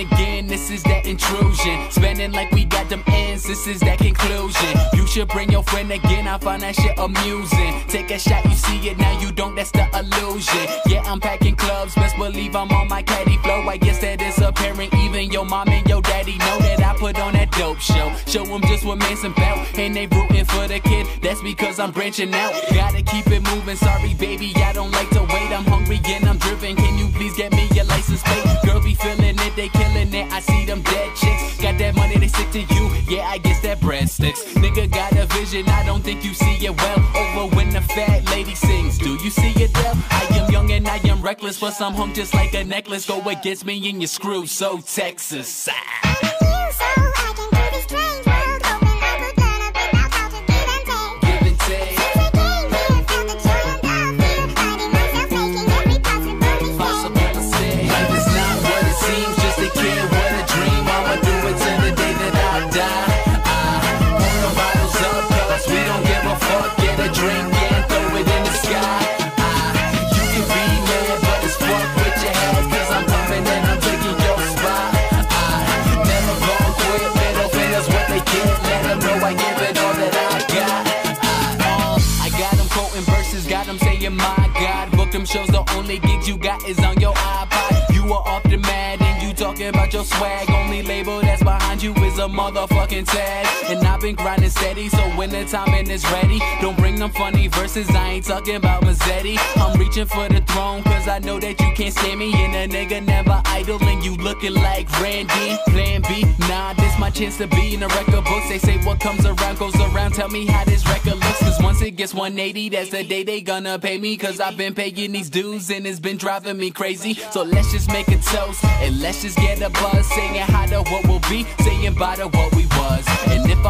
again, this is that intrusion. Spending like we got them ends, this is that conclusion. You should bring your friend again, I find that shit amusing. Take a shot, you see it now, you don't, that's the illusion. Yeah, I'm packing clubs, best believe I'm on my caddy flow. I guess that is apparent, even your mom and your daddy know that I put on that dope show. Show them just what man's about, and they rooting for the kid. That's because I'm branching out. Gotta keep it moving, sorry baby, I don't like to wait. I'm hungry and I'm driven, can you please get me your license plate? They killing it. I see them dead chicks. Got that money, they stick to you. Yeah, I guess that bread sticks. Nigga got a vision, I don't think you see it well. Over when the fat lady sings, do you see it well? I am young and I am reckless, but some hung just like a necklace. Go against me and you screw, so Texas. Ah. Got saying, my God. Book them shows, the only gigs you got is on your iPod. You are off the mad and you talking about your swag. Only label that's behind you is a motherfucking tag. And I've grinding steady, so when the timing is ready, don't bring them funny verses. I ain't talking about Mazzetti. I'm reaching for the throne, cause I know that you can't stand me. And a nigga never idle, and you looking like Randy. Plan B, nah, this my chance to be in the record books. They say what comes around goes around. Tell me how this record looks, cause once it gets 180, that's the day they gonna pay me. Cause I've been paying these dues, and it's been driving me crazy. So let's just make a toast, and let's just get a buzz. Saying how to what we'll be, saying by to what we was. And if I'm